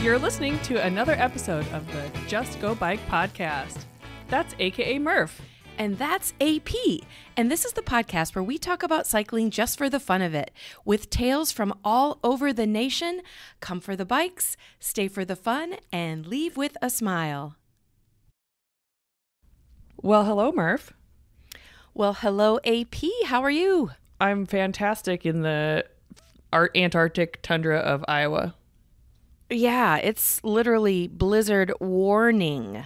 You're listening to another episode of the Just Go Bike podcast. That's AKA Murph. And that's AP. And this is the podcast where we talk about cycling just for the fun of it, with tales from all over the nation. Come for the bikes, stay for the fun, and leave with a smile. Well, hello, Murph. Well, hello, AP. How are you? I'm fantastic in the Ar- Antarctic tundra of Iowa. Yeah, it's literally blizzard warning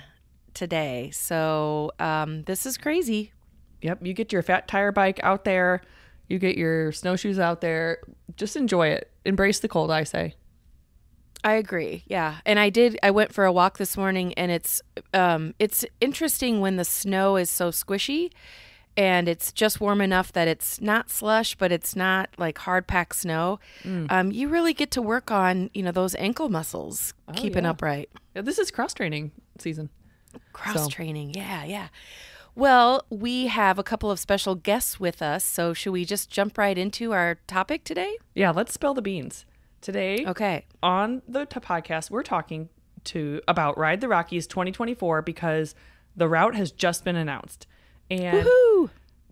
today. So um, this is crazy. Yep, you get your fat tire bike out there, you get your snowshoes out there. Just enjoy it. Embrace the cold, I say. I agree. Yeah. And I did I went for a walk this morning and it's um it's interesting when the snow is so squishy and it's just warm enough that it's not slush but it's not like hard packed snow. Um you really get to work on, you know, those ankle muscles keeping yeah. upright. Yeah, this is cross training season. Cross So- training. Yeah, yeah. Well, we have a couple of special guests with us, so should we just jump right into our topic today? Yeah, let's spill the beans. Today Okay. on the podcast, we're talking to about Ride the Rockies 2024 because the route has just been announced. And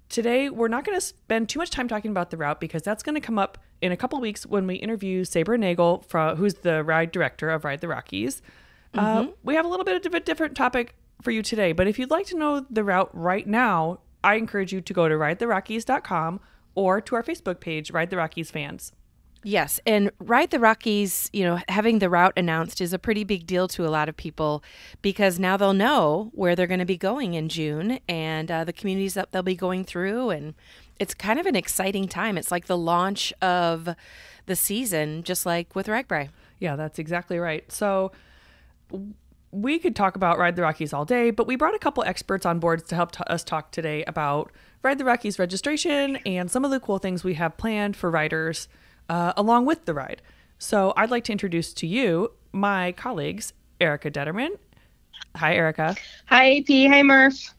today we're not going to spend too much time talking about the route because that's going to come up in a couple weeks when we interview Saber Nagel, from, who's the ride director of Ride the Rockies. Uh, we have a little bit of a different topic for you today, but if you'd like to know the route right now, I encourage you to go to ridetherockies.com or to our Facebook page, Ride the Rockies Fans. Yes, and Ride the Rockies, you know, having the route announced is a pretty big deal to a lot of people because now they'll know where they're going to be going in June and uh, the communities that they'll be going through. And it's kind of an exciting time. It's like the launch of the season, just like with RAGBRAI. Yeah, that's exactly right. So we could talk about Ride the Rockies all day, but we brought a couple experts on board to help t- us talk today about Ride the Rockies registration and some of the cool things we have planned for riders uh, along with the ride. So I'd like to introduce to you my colleagues, Erica Detterman. Hi, Erica. Hi, AP. Hi, Murph.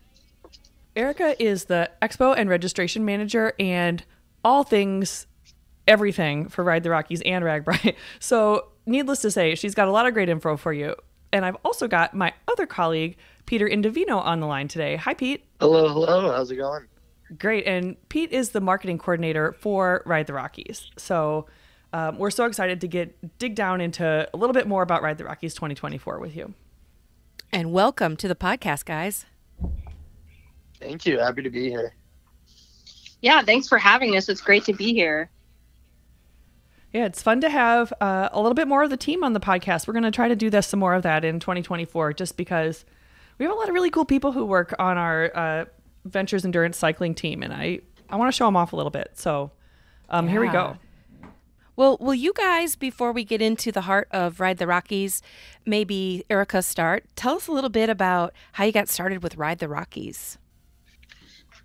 Erica is the expo and registration manager and all things, everything for Ride the Rockies and RAGBRAI. So, needless to say, she's got a lot of great info for you. And I've also got my other colleague, Peter Indovino, on the line today. Hi, Pete. Hello, hello. How's it going? Great. And Pete is the marketing coordinator for Ride the Rockies. So, um, we're so excited to get dig down into a little bit more about Ride the Rockies 2024 with you. And welcome to the podcast, guys. Thank you. Happy to be here. Yeah, thanks for having us. It's great to be here. Yeah, it's fun to have uh, a little bit more of the team on the podcast. We're going to try to do this some more of that in 2024, just because we have a lot of really cool people who work on our uh, Ventures Endurance Cycling team, and I I want to show them off a little bit. So um, here we go. Well, will you guys, before we get into the heart of Ride the Rockies, maybe Erica start? Tell us a little bit about how you got started with Ride the Rockies.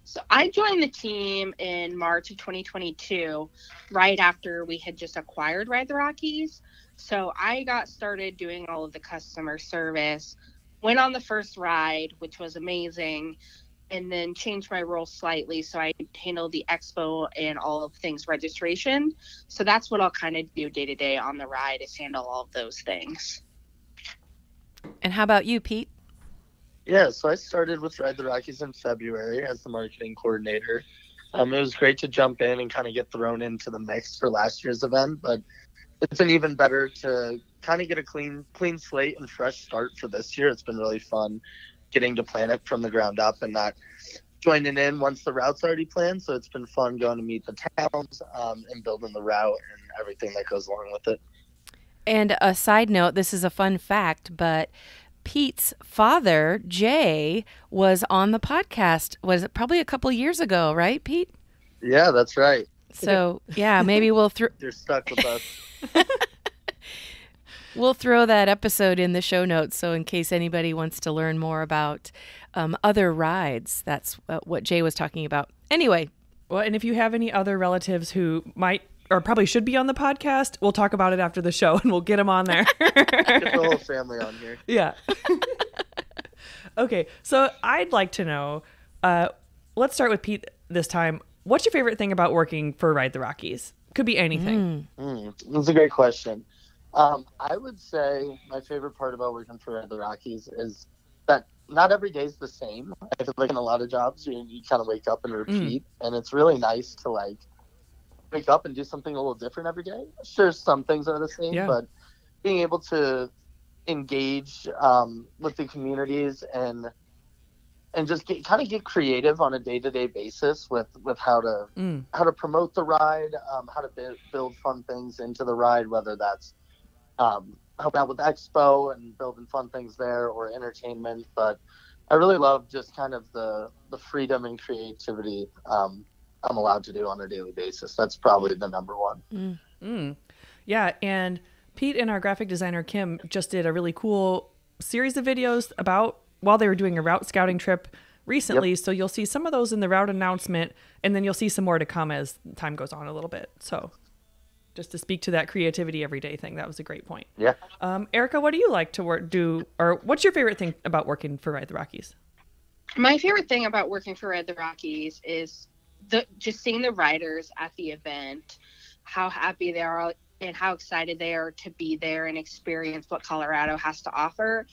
So I joined the team in March of 2022, right after we had just acquired Ride the Rockies. So I got started doing all of the customer service, went on the first ride, which was amazing, and then changed my role slightly. So I handle the expo and all of things registration. So that's what I'll kind of do day to day on the ride is handle all of those things. And how about you, Pete? Yeah, so I started with Ride the Rockies in February as the marketing coordinator. Um, it was great to jump in and kind of get thrown into the mix for last year's event, but it's been even better to kind of get a clean, clean slate and fresh start for this year. It's been really fun getting to plan it from the ground up and not joining in once the route's already planned. So it's been fun going to meet the towns um, and building the route and everything that goes along with it. And a side note, this is a fun fact, but Pete's father, Jay, was on the podcast. Was it probably a couple years ago, right, Pete? Yeah, that's right. So yeah, maybe we'll throw You're stuck with us. we'll throw that episode in the show notes. So in case anybody wants to learn more about um, other rides, that's uh, what Jay was talking about. Anyway, Well, and if you have any other relatives who might or probably should be on the podcast, we'll talk about it after the show and we'll get them on there. Get the whole family on here. yeah. okay, so I'd like to know. Uh, let's start with Pete this time. What's your favorite thing about working for Ride the Rockies? Could be anything. Mm, that's a great question. Um, I would say my favorite part about working for the Rockies is that not every day is the same. I feel like in a lot of jobs, you, you kind of wake up and repeat, mm. and it's really nice to like wake up and do something a little different every day. Sure, some things are the same, yeah. but being able to engage um, with the communities and and just get, kind of get creative on a day-to-day basis with with how to mm. how to promote the ride, um, how to build, build fun things into the ride, whether that's um, helping out with expo and building fun things there or entertainment. But I really love just kind of the the freedom and creativity um, I'm allowed to do on a daily basis. That's probably the number one. Mm. Mm. Yeah, and Pete and our graphic designer Kim just did a really cool series of videos about while they were doing a route scouting trip recently. Yep. So you'll see some of those in the route announcement, and then you'll see some more to come as time goes on a little bit. So just to speak to that creativity everyday thing, that was a great point. Yeah. Um, Erica, what do you like to work do, or what's your favorite thing about working for Ride the Rockies? My favorite thing about working for Ride the Rockies is the just seeing the riders at the event, how happy they are and how excited they are to be there and experience what Colorado has to offer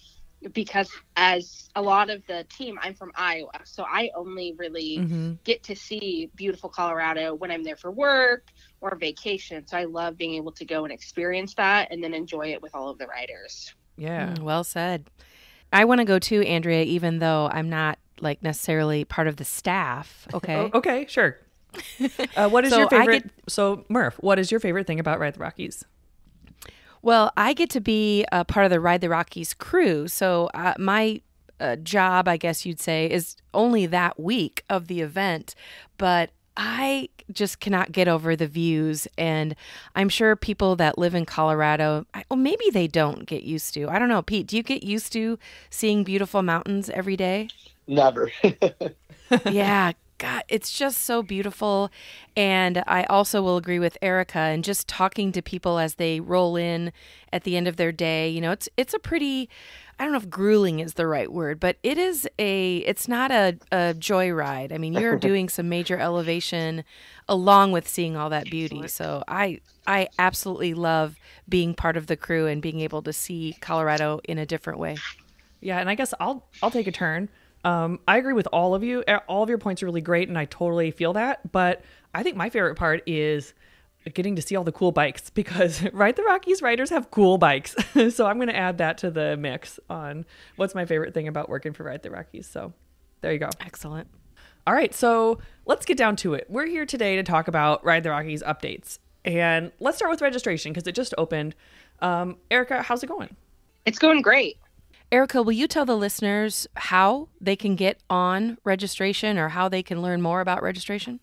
because as a lot of the team i'm from iowa so i only really mm-hmm. get to see beautiful colorado when i'm there for work or vacation. So i love being able to go and experience that and then enjoy it with all of the riders. Yeah. Mm, well said. I want to go too andrea even though i'm not like necessarily part of the staff okay? Oh, okay sure. Uh, what is so your favorite get... so murph what is your favorite thing about ride the rockies? Well, I get to be a part of the Ride the Rockies crew. So uh, my uh, job, I guess you'd say, is only that week of the event. But I just cannot get over the views. And I'm sure people that live in Colorado, well, maybe they don't get used to. I don't know. Pete, do you get used to seeing beautiful mountains every day? Never. yeah. God, it's just so beautiful. And I also will agree with Erica and just talking to people as they roll in at the end of their day. You know, it's it's a pretty I don't know if grueling is the right word, but it is a it's not a, a joyride. I mean, you're doing some major elevation along with seeing all that beauty. So I I absolutely love being part of the crew and being able to see Colorado in a different way. Yeah, and I guess I'll I'll take a turn. Um, I agree with all of you. All of your points are really great, and I totally feel that. But I think my favorite part is getting to see all the cool bikes because Ride the Rockies riders have cool bikes. so I'm going to add that to the mix on what's my favorite thing about working for Ride the Rockies. So there you go. Excellent. All right, so let's get down to it. We're here today to talk about Ride the Rockies updates. And let's start with registration because it just opened. Um, Erica, how's it going? It's going great. Erica, will you tell the listeners how they can get on registration or how they can learn more about registration?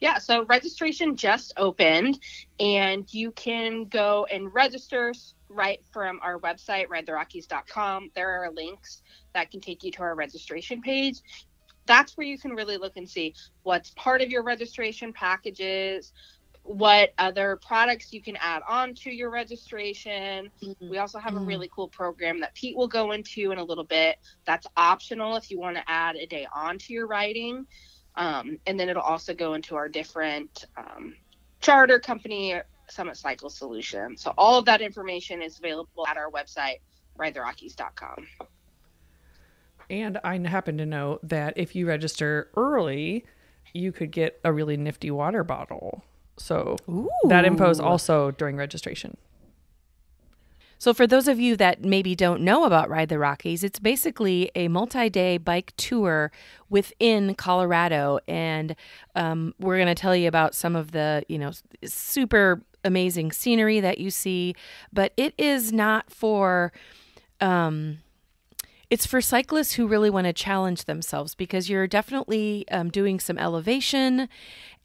Yeah, so registration just opened, and you can go and register right from our website, ridetherockies.com. There are links that can take you to our registration page. That's where you can really look and see what's part of your registration packages, what other products you can add on to your registration. Mm-hmm. We also have mm-hmm. a really cool program that Pete will go into in a little bit. That's optional if you want to add a day on to your riding. Um, and then it'll also go into our different um, charter company, Summit Cycle Solution. So all of that information is available at our website, ridetherockies.com. And I happen to know that if you register early, you could get a really nifty water bottle. So Ooh. that info is also during registration. So, for those of you that maybe don't know about Ride the Rockies, it's basically a multi day bike tour within Colorado. And um, we're going to tell you about some of the, you know, super amazing scenery that you see. But it is not for. Um, it's for cyclists who really want to challenge themselves because you're definitely um, doing some elevation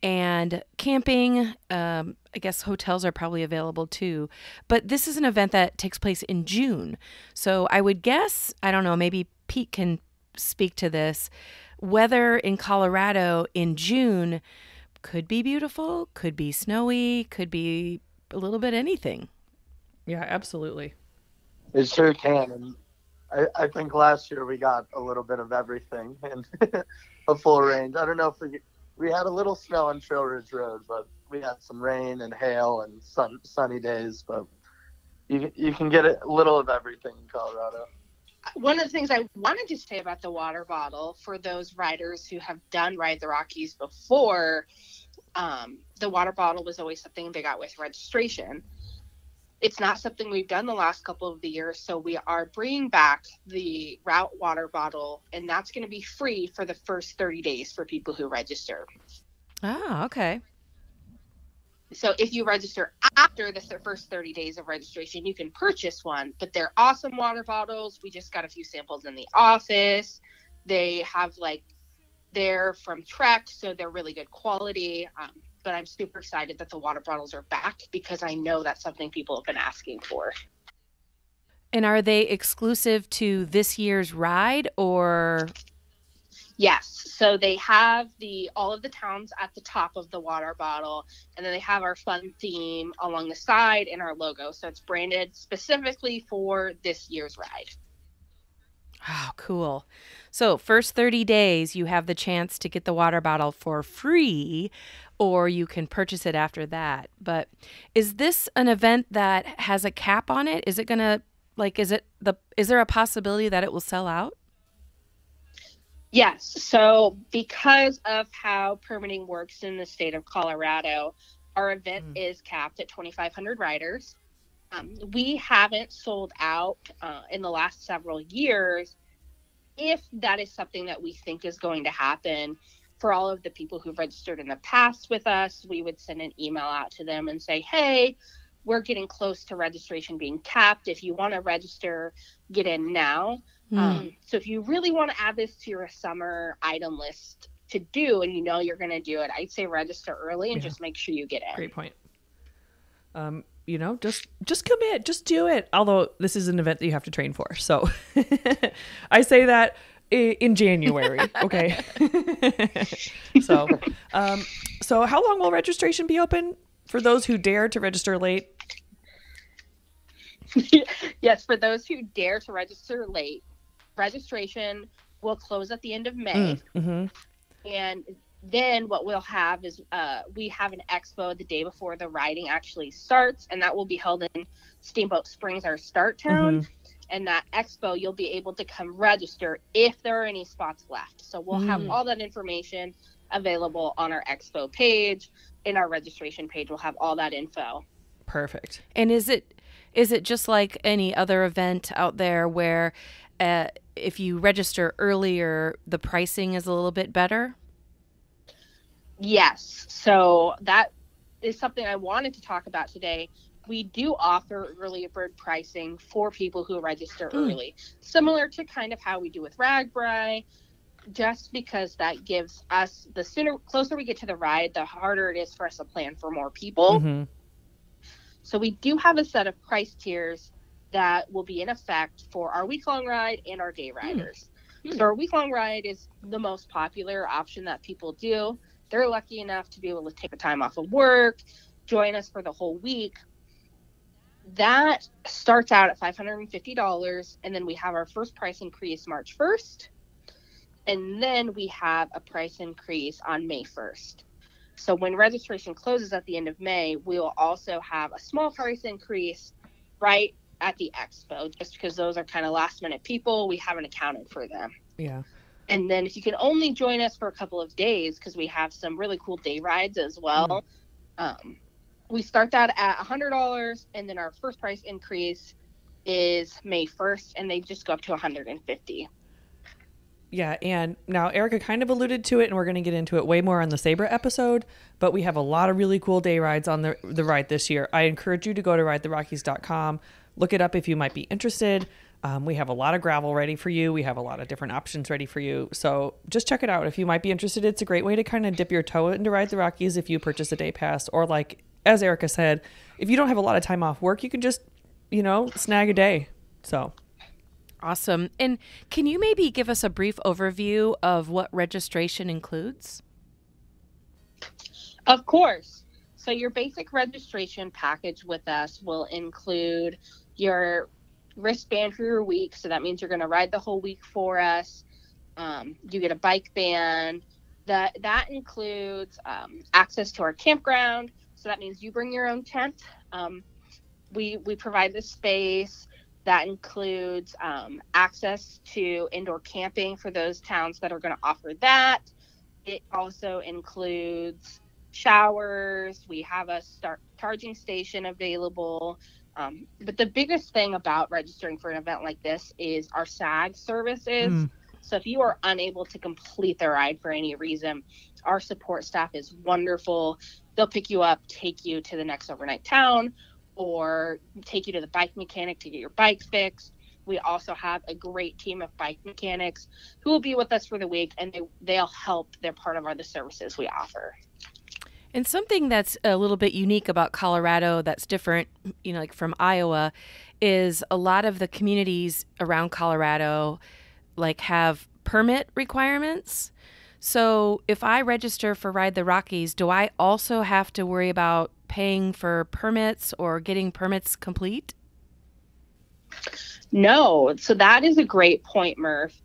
and camping. Um, I guess hotels are probably available too. But this is an event that takes place in June. So I would guess, I don't know, maybe Pete can speak to this. Weather in Colorado in June could be beautiful, could be snowy, could be a little bit anything. Yeah, absolutely. It sure can. And I, I think last year we got a little bit of everything and a full range. I don't know if we we had a little snow on Trail Ridge Road, but we had some rain and hail and sun, sunny days. But you you can get a little of everything in Colorado. One of the things I wanted to say about the water bottle for those riders who have done Ride the Rockies before, um, the water bottle was always something they got with registration. It's not something we've done the last couple of the years, so we are bringing back the route water bottle, and that's going to be free for the first 30 days for people who register. Ah, okay. So if you register after the first 30 days of registration, you can purchase one, but they're awesome water bottles. We just got a few samples in the office. They have like, they're from Trek, so they're really good quality. Um, but I'm super excited that the water bottles are back because I know that's something people have been asking for. And are they exclusive to this year's ride or Yes. So they have the all of the towns at the top of the water bottle, and then they have our fun theme along the side and our logo. So it's branded specifically for this year's ride. Oh, cool. So, first 30 days, you have the chance to get the water bottle for free, or you can purchase it after that. But is this an event that has a cap on it? Is it going to, like, is it the, is there a possibility that it will sell out? Yes. So because of how permitting works in the state of Colorado, our event Mm. is capped at 2,500 riders. Um, we haven't sold out uh, in the last several years. If that is something that we think is going to happen, for all of the people who've registered in the past with us, we would send an email out to them and say, hey, we're getting close to registration being capped. If you want to register, get in now. Hmm. Um, so if you really want to add this to your summer item list to do and you know you're going to do it, I'd say register early and Yeah. just make sure you get in. Great point. Um, you know, just just commit, just do it. Although this is an event that you have to train for, so I say that in January. Okay. so, um, so how long will registration be open for those who dare to register late? yes, for those who dare to register late, registration will close at the end of May. Mm-hmm. And then what we'll have is uh, we have an expo the day before the riding actually starts, and that will be held in Steamboat Springs, our start town. And that expo, you'll be able to come register if there are any spots left. So we'll have Mm. all that information available on our expo page. In our registration page, we'll have all that info. Perfect. And is it is it just like any other event out there where uh, if you register earlier, the pricing is a little bit better? Yes. So that is something I wanted to talk about today. We do offer early bird pricing for people who register Mm. early, similar to kind of how we do with RAGBRAI, just because that gives us the sooner closer we get to the ride, the harder it is for us to plan for more people. Mhm. So we do have a set of price tiers that will be in effect for our week long ride and our day riders. Hmm. So our week long ride is the most popular option that people do. They're lucky enough to be able to take the time off of work, join us for the whole week. That starts out at $550 and then we have our first price increase March 1st. And then we have a price increase on May 1st. So when registration closes at the end of May, we will also have a small price increase right at the expo, just because those are kind of last minute people. We haven't accounted for them. Yeah. And then if you can only join us for a couple of days, because we have some really cool day rides as well, um, we start that at $100, and then our first price increase is May 1st, and they just go up to 150 Yeah, and now Erica kind of alluded to it, and we're going to get into it way more on the Sabre episode. But we have a lot of really cool day rides on the the ride this year. I encourage you to go to ridetherockies.com, look it up if you might be interested. Um, we have a lot of gravel ready for you. We have a lot of different options ready for you. So just check it out if you might be interested. It's a great way to kind of dip your toe into Ride the Rockies if you purchase a day pass, or like as Erica said, if you don't have a lot of time off work, you can just you know snag a day. So Awesome. And can you maybe give us a brief overview of what registration includes? Of course. So your basic registration package with us will include your wristband for your week. So that means you're going to ride the whole week for us. Um, you get a bike band. That that includes um, access to our campground. So that means you bring your own tent. Um, we we provide the space that includes um, access to indoor camping for those towns that are going to offer that. It also includes showers. We have a start charging station available. Um, but the biggest thing about registering for an event like this is our SAG services. Mm. So if you are unable to complete the ride for any reason, our support staff is wonderful. They'll pick you up, take you to the next overnight town, or take you to the bike mechanic to get your bike fixed. We also have a great team of bike mechanics who will be with us for the week and they, they'll help. They're part of our the services we offer. And something that's a little bit unique about Colorado that's different, you know, like from Iowa, is a lot of the communities around Colorado like have permit requirements. So if I register for Ride the Rockies, do I also have to worry about paying for permits or getting permits complete? No. So that is a great point, Murph.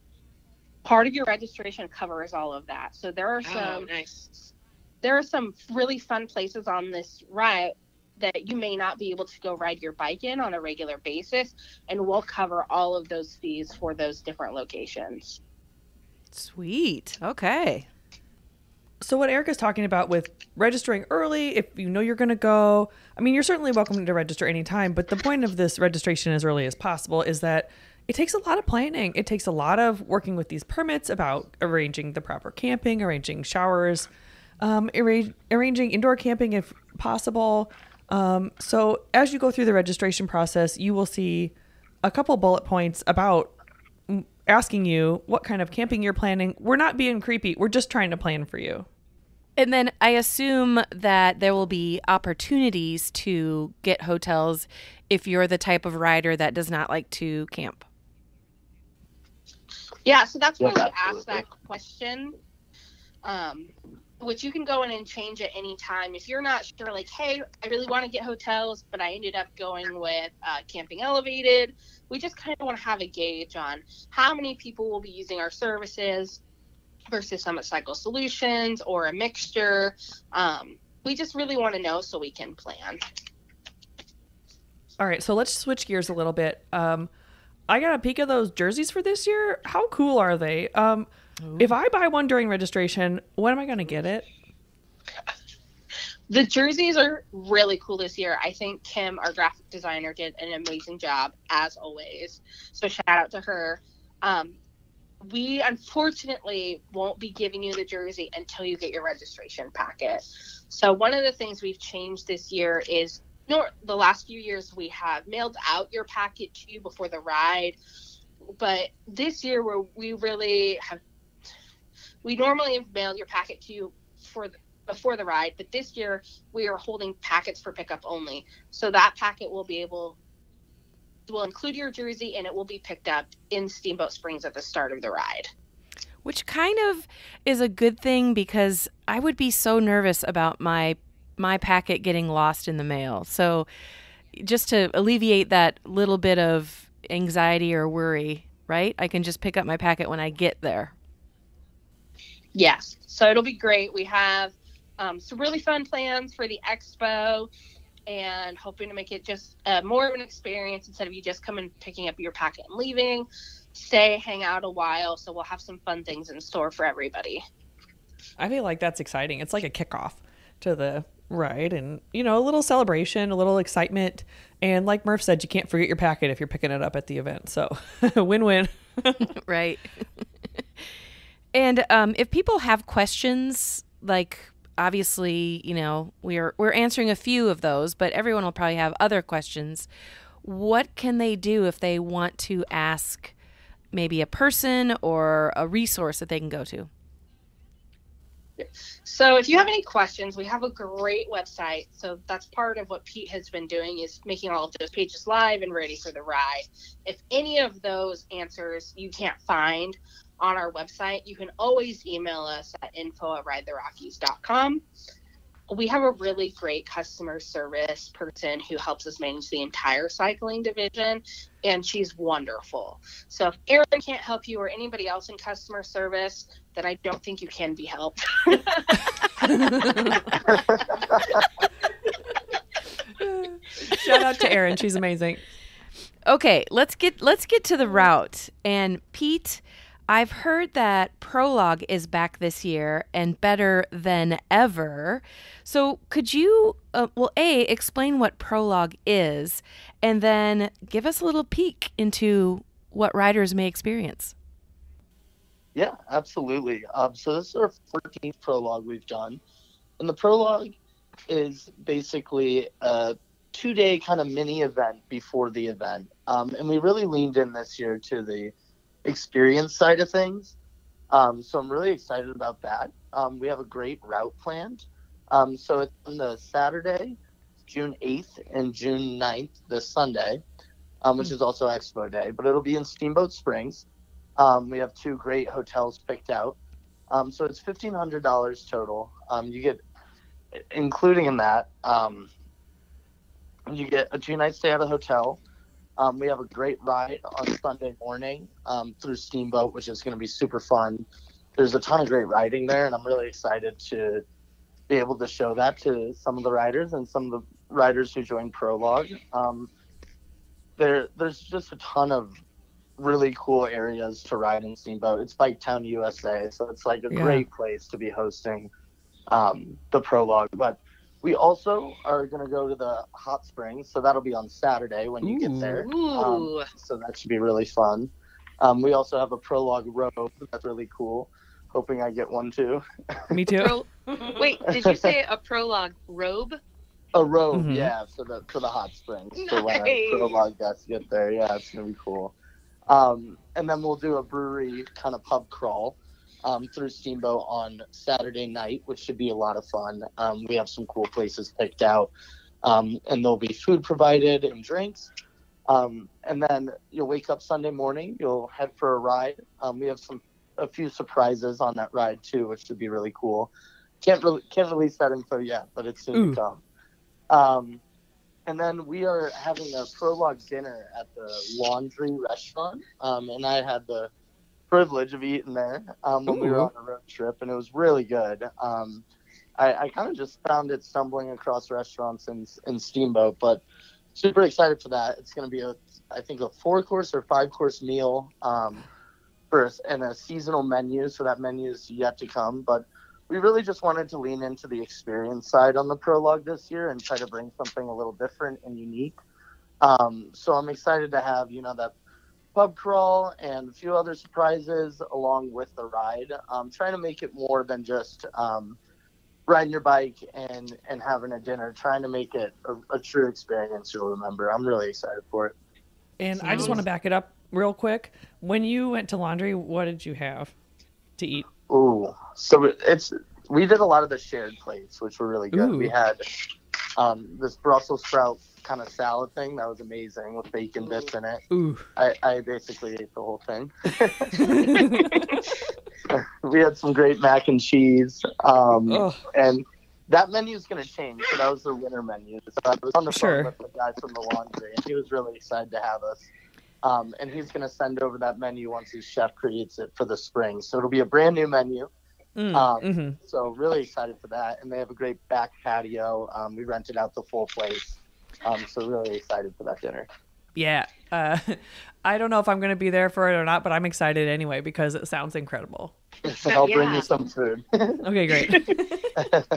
Part of your registration covers all of that. So there are oh, some oh, nice. There are some really fun places on this ride that you may not be able to go ride your bike in on a regular basis and we'll cover all of those fees for those different locations. Sweet. Okay. So what Erica's talking about with registering early, if you know you're going to go, I mean, you're certainly welcome to register anytime, but the point of this registration as early as possible is that it takes a lot of planning. It takes a lot of working with these permits about arranging the proper camping, arranging showers, um, arra- arranging indoor camping if possible. Um, so as you go through the registration process, you will see a couple bullet points about asking you what kind of camping you're planning. We're not being creepy. We're just trying to plan for you. And then I assume that there will be opportunities to get hotels if you're the type of rider that does not like to camp. Yeah, so that's why yeah, we asked that question. Um, which you can go in and change at any time. If you're not sure, like, hey, I really want to get hotels, but I ended up going with uh, Camping Elevated, we just kind of want to have a gauge on how many people will be using our services versus Summit Cycle Solutions or a mixture. Um, we just really want to know so we can plan. All right, so let's switch gears a little bit. Um, I got a peek of those jerseys for this year. How cool are they? Um, if I buy one during registration, when am I going to get it? The jerseys are really cool this year. I think Kim, our graphic designer, did an amazing job as always. So shout out to her. Um, we unfortunately won't be giving you the jersey until you get your registration packet. So one of the things we've changed this year is know, the last few years we have mailed out your packet to you before the ride, but this year where we really have we normally mail your packet to you for the, before the ride, but this year we are holding packets for pickup only. So that packet will be able will include your jersey and it will be picked up in Steamboat Springs at the start of the ride. Which kind of is a good thing because I would be so nervous about my my packet getting lost in the mail. So just to alleviate that little bit of anxiety or worry, right? I can just pick up my packet when I get there. Yes. So it'll be great. We have um, some really fun plans for the expo and hoping to make it just uh, more of an experience instead of you just coming picking up your packet and leaving. Stay, hang out a while. So we'll have some fun things in store for everybody. I feel like that's exciting. It's like a kickoff to the ride and, you know, a little celebration, a little excitement. And like Murph said, you can't forget your packet if you're picking it up at the event. So win win. right. And um, if people have questions, like obviously, you know, we're we're answering a few of those, but everyone will probably have other questions. What can they do if they want to ask maybe a person or a resource that they can go to? So if you have any questions, we have a great website. So that's part of what Pete has been doing is making all of those pages live and ready for the ride. If any of those answers you can't find, on our website, you can always email us at info at ridetherockies.com. We have a really great customer service person who helps us manage the entire cycling division, and she's wonderful. So if Erin can't help you or anybody else in customer service, then I don't think you can be helped. Shout out to Erin. She's amazing. Okay, let's get let's get to the route. And Pete, I've heard that Prologue is back this year and better than ever. So, could you, uh, well, A, explain what Prologue is, and then give us a little peek into what riders may experience? Yeah, absolutely. Um, so, this is our 14th Prologue we've done. And the Prologue is basically a two day kind of mini event before the event. Um, and we really leaned in this year to the experience side of things. Um, so I'm really excited about that. Um, we have a great route planned. Um, so it's on the Saturday, June 8th, and June 9th, this Sunday, um, which is also Expo Day, but it'll be in Steamboat Springs. Um, we have two great hotels picked out. Um, so it's $1,500 total. you get, including in that, you get a two night stay at a hotel. Um, we have a great ride on Sunday morning um, through Steamboat, which is going to be super fun. There's a ton of great riding there, and I'm really excited to be able to show that to some of the riders and some of the riders who join Prologue. Um, there, there's just a ton of really cool areas to ride in Steamboat. It's Bike Town USA, so it's like a yeah. great place to be hosting um, the Prologue. But we also are going to go to the hot springs, so that'll be on Saturday when you Ooh. get there. Um, so that should be really fun. Um, we also have a prologue robe that's really cool. Hoping I get one too. Me too. Pro- Wait, did you say a prologue robe? A robe, mm-hmm. yeah, for the for the hot springs. Nice. For when a prologue guests get there, yeah, it's gonna be cool. Um, and then we'll do a brewery kind of pub crawl um, through Steamboat on Saturday night, which should be a lot of fun. Um, we have some cool places picked out, um, and there'll be food provided and drinks. Um, and then you'll wake up Sunday morning. You'll head for a ride. Um, we have some a few surprises on that ride too, which should be really cool. Can't really can't release that info yet, but it's soon Ooh. to come. Um, and then we are having a prologue dinner at the Laundry Restaurant, and I had the privilege of eating there um, when Ooh. we were on a road trip, and it was really good. Um, I, I kind of just found it stumbling across restaurants in, in Steamboat, but super excited for that. It's going to be a, I think, a four course or five course meal um, for and a seasonal menu. So that menu is yet to come, but we really just wanted to lean into the experience side on the prologue this year and try to bring something a little different and unique. Um, so I'm excited to have you know that pub crawl and a few other surprises along with the ride. Um, trying to make it more than just um, riding your bike and and having a dinner. Trying to make it a, a true experience you'll remember. I'm really excited for it. And I just want to back it up real quick. When you went to laundry, what did you have to eat? Ooh, so it's we did a lot of the shared plates, which were really good. Ooh. We had um, this Brussels sprout kind of salad thing that was amazing with bacon bits in it. Ooh. I, I basically ate the whole thing. we had some great mac and cheese. Um, and that menu is going to change. So that was the winter menu. So I was on the phone with the guy from the laundry, and he was really excited to have us. Um, and he's going to send over that menu once his chef creates it for the spring. So it'll be a brand new menu. Mm, um, mm-hmm. So really excited for that, and they have a great back patio. Um, we rented out the full place, um, so really excited for that dinner. Yeah, uh, I don't know if I'm going to be there for it or not, but I'm excited anyway because it sounds incredible. I'll bring you some food. okay, great.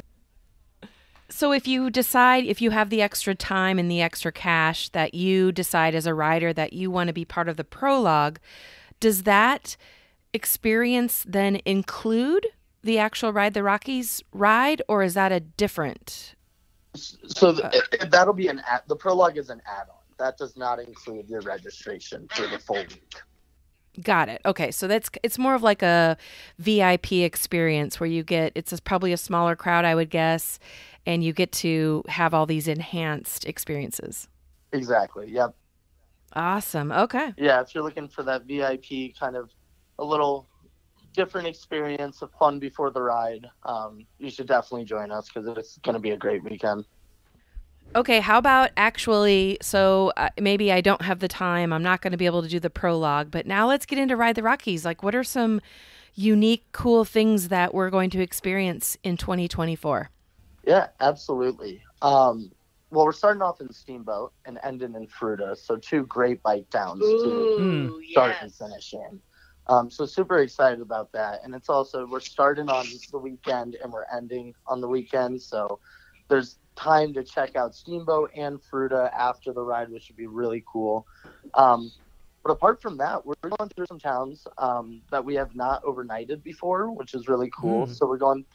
so if you decide if you have the extra time and the extra cash that you decide as a rider that you want to be part of the prologue, does that experience then include the actual Ride the Rockies ride, or is that a different? So the, uh, that'll be an ad. The prologue is an add-on. That does not include your registration for the full week. Got it. Okay, so that's it's more of like a VIP experience where you get it's a, probably a smaller crowd, I would guess, and you get to have all these enhanced experiences. Exactly. Yep. Awesome. Okay. Yeah, if you're looking for that VIP kind of a little different experience of fun before the ride, um, you should definitely join us because it's going to be a great weekend. Okay, how about actually? So uh, maybe I don't have the time. I'm not going to be able to do the prologue, but now let's get into Ride the Rockies. Like, what are some unique, cool things that we're going to experience in 2024? Yeah, absolutely. Um, well, we're starting off in Steamboat and ending in Fruita, so two great bike towns to Ooh, start and finish in. Um, so super excited about that, and it's also we're starting on the weekend and we're ending on the weekend, so there's time to check out Steamboat and Fruita after the ride, which would be really cool. Um, but apart from that, we're going through some towns um, that we have not overnighted before, which is really cool. Hmm. So we're going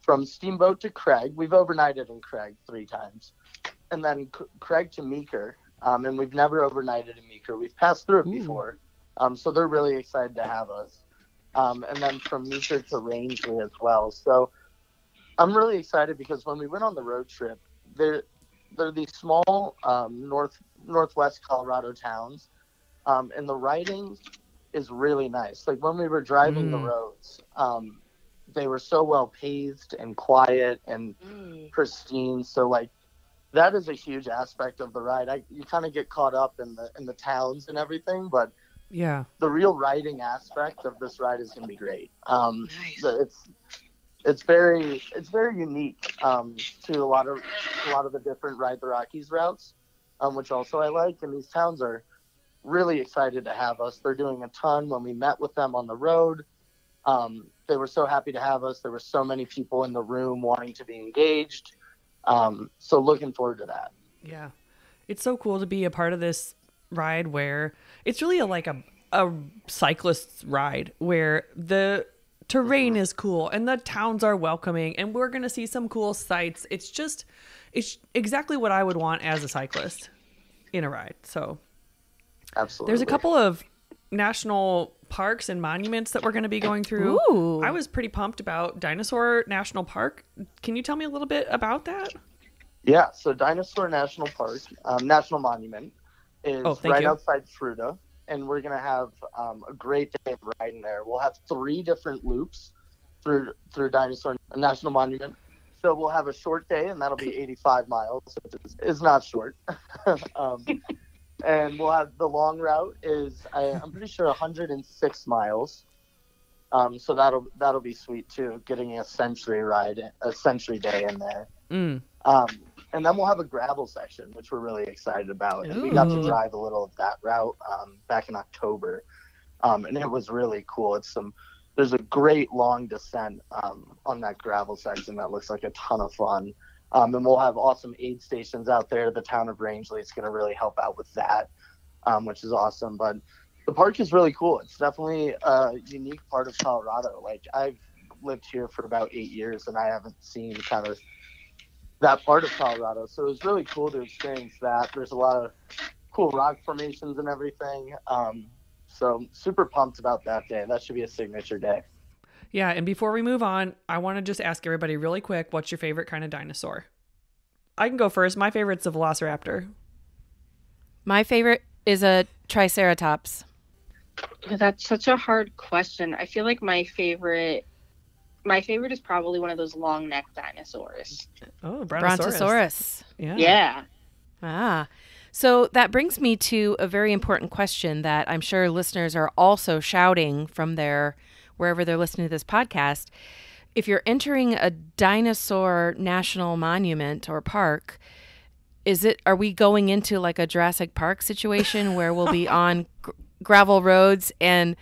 from Steamboat to Craig. We've overnighted in Craig three times, and then C- Craig to Meeker, um, and we've never overnighted in Meeker. We've passed through it Ooh. before, um, so they're really excited to have us. Um, and then from Meeker to Rangely as well. So I'm really excited because when we went on the road trip, they're they're these small um, north northwest Colorado towns, um, and the riding is really nice. Like when we were driving the Mm. roads, um, they were so well paved and quiet and Mm. pristine. So like that is a huge aspect of the ride. I, you kind of get caught up in the in the towns and everything, but Yeah. the real riding aspect of this ride is going to be great. Um, Nice. the- it's it's very it's very unique um, to a lot of a lot of the different ride the Rockies routes, um, which also I like. And these towns are really excited to have us. They're doing a ton. When we met with them on the road, um, they were so happy to have us. There were so many people in the room wanting to be engaged. Um, so looking forward to that. Yeah. It's so cool to be a part of this ride where it's really a, like a a cyclist's ride where the terrain is cool and the towns are welcoming and we're going to see some cool sights. It's just it's exactly what I would want as a cyclist in a ride. So, Absolutely. there's a couple of national parks and monuments that we're going to be going through. Ooh. I was pretty pumped about Dinosaur National Park. Can you tell me a little bit about that? Yeah, so Dinosaur National Park, um, National Monument, is Oh, right you. outside Fruita, and we're gonna have um, a great day of riding there. We'll have three different loops through through Dinosaur National Monument. So we'll have a short day, and that'll be 85 miles. Which is, is not short. um, and we'll have the long route is I, I'm pretty sure 106 miles. Um, so that'll that'll be sweet too, getting a century ride, a century day in there. Mm. Um, and then we'll have a gravel section, which we're really excited about. And we got to drive a little of that route um, back in October, um, and it was really cool. It's some there's a great long descent um, on that gravel section that looks like a ton of fun. Um, and we'll have awesome aid stations out there. The town of Rangely is going to really help out with that, um, which is awesome. But the park is really cool. It's definitely a unique part of Colorado. Like I've lived here for about eight years, and I haven't seen kind of that part of Colorado. So it was really cool to experience that. There's a lot of cool rock formations and everything. Um, so super pumped about that day. That should be a signature day. Yeah, and before we move on, I want to just ask everybody really quick, what's your favorite kind of dinosaur? I can go first. My favorite's a velociraptor. My favorite is a Triceratops. That's such a hard question. I feel like my favorite, my favorite is probably one of those long neck dinosaurs. Oh, brontosaurus. Brontosaurus. Yeah. Yeah. Ah. So that brings me to a very important question that I'm sure listeners are also shouting from their wherever they're listening to this podcast. If you're entering a dinosaur national monument or park, is it are we going into like a Jurassic Park situation where we'll be on gr- gravel roads and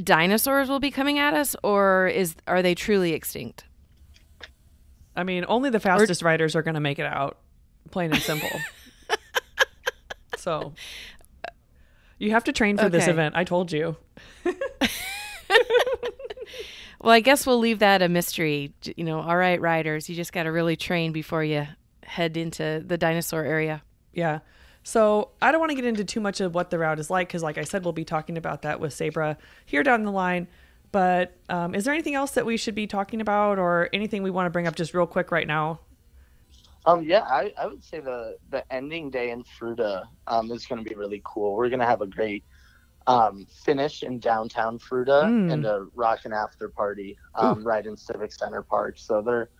dinosaurs will be coming at us or is are they truly extinct? I mean, only the fastest riders are going to make it out, plain and simple. so you have to train for this event. I told you. Well, I guess we'll leave that a mystery. You know, all right, riders, you just got to really train before you head into the dinosaur area. Yeah. So I don't want to get into too much of what the route is like because, like I said, we'll be talking about that with Sabra here down the line. But um, is there anything else that we should be talking about or anything we want to bring up just real quick right now? Um, yeah, I, I would say the the ending day in Fruita um, is going to be really cool. We're going to have a great um, finish in downtown Fruita Mm. and a rockin' after party um, right in Civic Center Park. So they're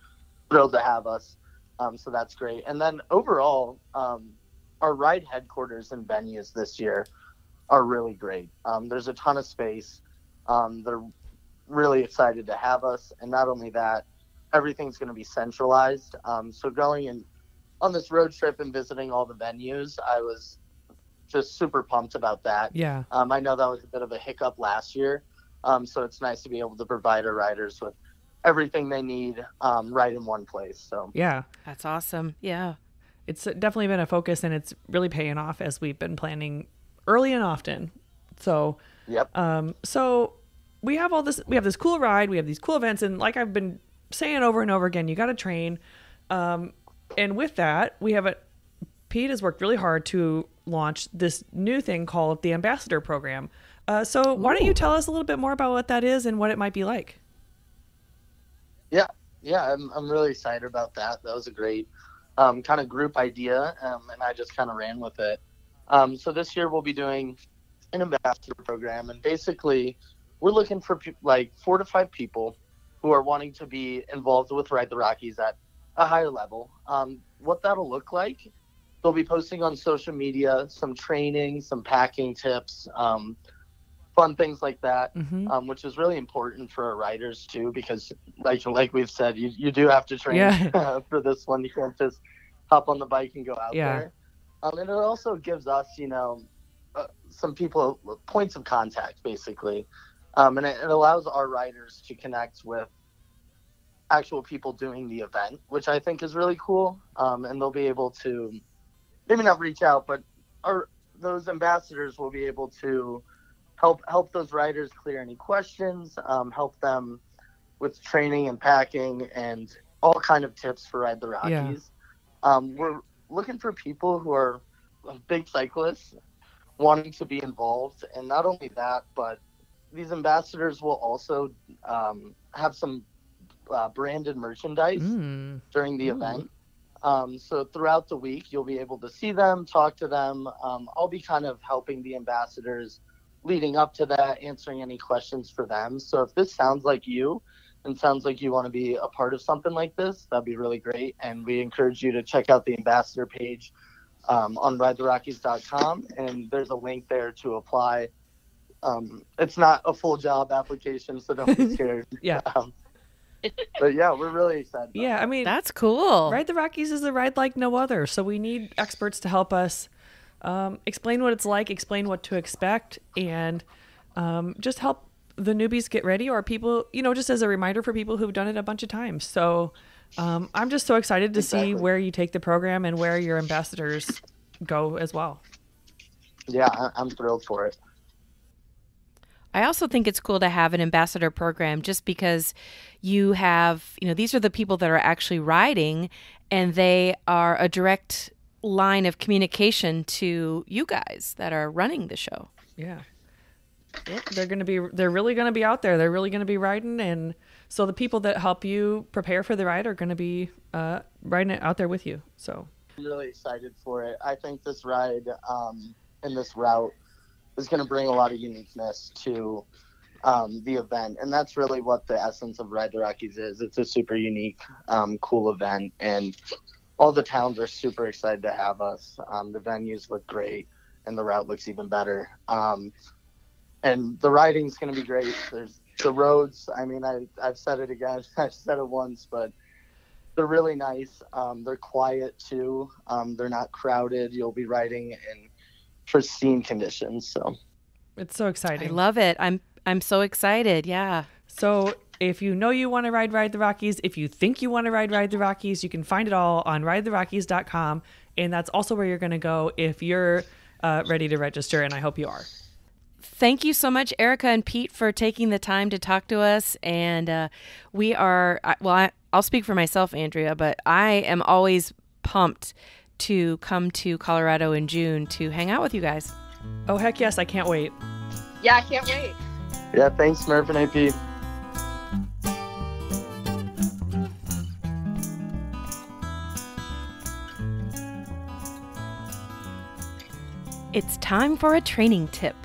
thrilled to have us. Um, so that's great. And then overall, um, our ride headquarters and venues this year are really great. Um, there's a ton of space. Um, they're really excited to have us. And not only that, everything's going to be centralized. Um, so going and on this road trip and visiting all the venues, I was just super pumped about that. Yeah. Um, I know that was a bit of a hiccup last year, um, so it's nice to be able to provide our riders with everything they need um, right in one place. So Yeah. That's awesome. Yeah. It's definitely been a focus and it's really paying off as we've been planning early and often. So, yep, um, so we have all this, we have this cool ride, we have these cool events, and like I've been saying over and over again, you got to train. Um, and with that, we have a, Pete has worked really hard to launch this new thing called the Ambassador Program. Uh, so, why don't you tell us a little bit more about what that is and what it might be like? yeah, yeah. I'm I'm really excited about that. That was a great um, kind of group idea, um, and I just kind of ran with it. Um, so this year we'll be doing an ambassador program, and basically we're looking for pe- like four to five people who are wanting to be involved with Ride the Rockies at a higher level. Um, what that'll look like, they'll be posting on social media some training, some packing tips, um, fun things like that, Mm-hmm. um, which is really important for our riders too, because like like we've said, you, you do have to train Yeah. for this one. You can't just hop on the bike and go out Yeah. there. Um, and it also gives us, you know, uh, some people points of contact basically, um, and it, it allows our riders to connect with actual people doing the event, which I think is really cool. Um, and they'll be able to maybe not reach out, but our those ambassadors will be able to help help those riders clear any questions, um, help them with training and packing and all kind of tips for Ride the Rockies. Yeah. Um, we're looking for people who are big cyclists wanting to be involved, and not only that, but these ambassadors will also um, have some uh, branded merchandise Mm. during the Ooh. event. Um, so throughout the week, you'll be able to see them, talk to them. Um, I'll be kind of helping the ambassadors leading up to that, answering any questions for them. So if this sounds like you and sounds like you want to be a part of something like this, that'd be really great. And we encourage you to check out the ambassador page um, on ridetherockies.com, and there's a link there to apply. Um, it's not a full job application, so don't be scared. Yeah. Um, but yeah, we're really excited. about Yeah. I mean, That's cool. Ride the Rockies is a ride like no other. So we need experts to help us um, explain what it's like, explain what to expect, and um, just help the newbies get ready or people, you know, just as a reminder for people who've done it a bunch of times. So um, I'm just so excited to see where you take the program and where your ambassadors go as well. Yeah, I'm thrilled for it. I also think it's cool to have an ambassador program just because you have, you know, these are the people that are actually riding and they are a direct line of communication to you guys that are running the show. Yeah. Yep, they're going to be they're really going to be out there. They're really going to be riding and so the people that help you prepare for the ride are going to be uh, riding it out there with you. So I'm really excited for it. I think this ride um, and this route is going to bring a lot of uniqueness to um, the event, and that's really what the essence of Ride the Rockies is. It's a super unique, um, cool event, and all the towns are super excited to have us. Um, the venues look great, and the route looks even better. And the riding's going to be great. There's the roads. I mean, I I've said it again. I've said it once, but they're really nice. Um, they're quiet too. Um, they're not crowded. You'll be riding in pristine conditions. So it's so exciting. I love it. I'm I'm so excited. Yeah. So if you know you want to ride Ride the Rockies, if you think you want to ride Ride the Rockies, you can find it all on ridetherockies.com. And that's also where you're going to go if you're uh, ready to register. And I hope you are. Thank you so much, Erica and Pete, for taking the time to talk to us. And uh, we are, well, I, I'll speak for myself, Andrea, but I am always pumped to come to Colorado in June to hang out with you guys. Oh, heck yes. I can't wait. Yeah, I can't wait. yeah, thanks, Murph and AP. It's time for a training tip.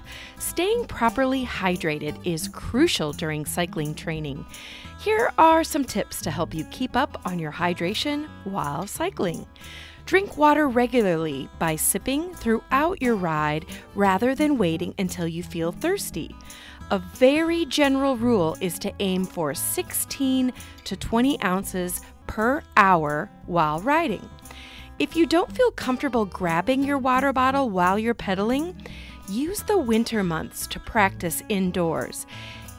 Staying properly hydrated is crucial during cycling training. Here are some tips to help you keep up on your hydration while cycling. Drink water regularly by sipping throughout your ride rather than waiting until you feel thirsty. A very general rule is to aim for 16 to 20 ounces per hour while riding. If you don't feel comfortable grabbing your water bottle while you're pedaling, use the winter months to practice indoors.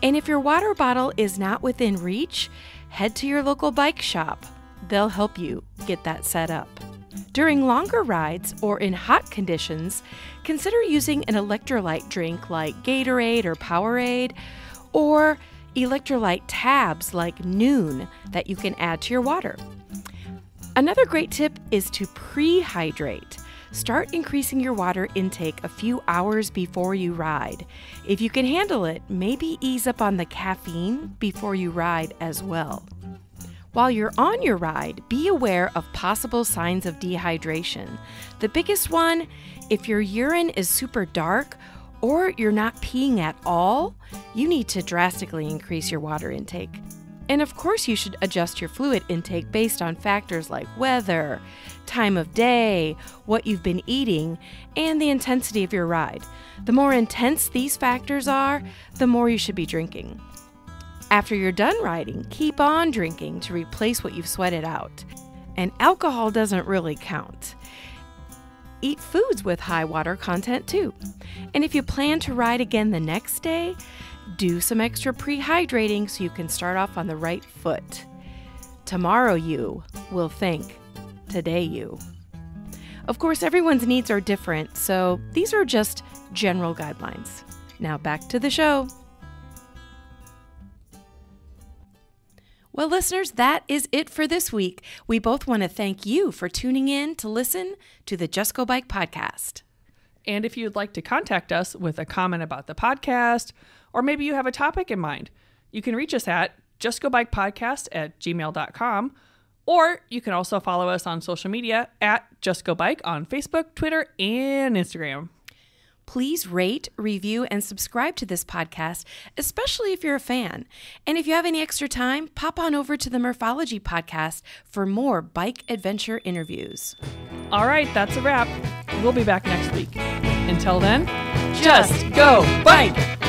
And if your water bottle is not within reach, head to your local bike shop. They'll help you get that set up. During longer rides or in hot conditions, consider using an electrolyte drink like Gatorade or Powerade, or electrolyte tabs like Nuun that you can add to your water. Another great tip is to pre-hydrate. Start increasing your water intake a few hours before you ride. If you can handle it, maybe ease up on the caffeine before you ride as well. While you're on your ride, be aware of possible signs of dehydration. The biggest one, if your urine is super dark or you're not peeing at all, you need to drastically increase your water intake. And of course, you should adjust your fluid intake based on factors like weather, time of day, what you've been eating, and the intensity of your ride. The more intense these factors are, the more you should be drinking. After you're done riding, keep on drinking to replace what you've sweated out. And alcohol doesn't really count. Eat foods with high water content too. And if you plan to ride again the next day, do some extra pre-hydrating so you can start off on the right foot. Tomorrow you will thank today you. Of course, everyone's needs are different, so these are just general guidelines. Now back to the show. Well, listeners, that is it for this week. We both want to thank you for tuning in to listen to the Just Go Bike podcast. And if you'd like to contact us with a comment about the podcast, or maybe you have a topic in mind, you can reach us at justgobikepodcast at gmail.com, or you can also follow us on social media at Just Go Bike on Facebook, Twitter, and Instagram. Please rate, review, and subscribe to this podcast, especially if you're a fan. And if you have any extra time, pop on over to the Murphology podcast for more bike adventure interviews. All right, that's a wrap. We'll be back next week. Until then, just go bike!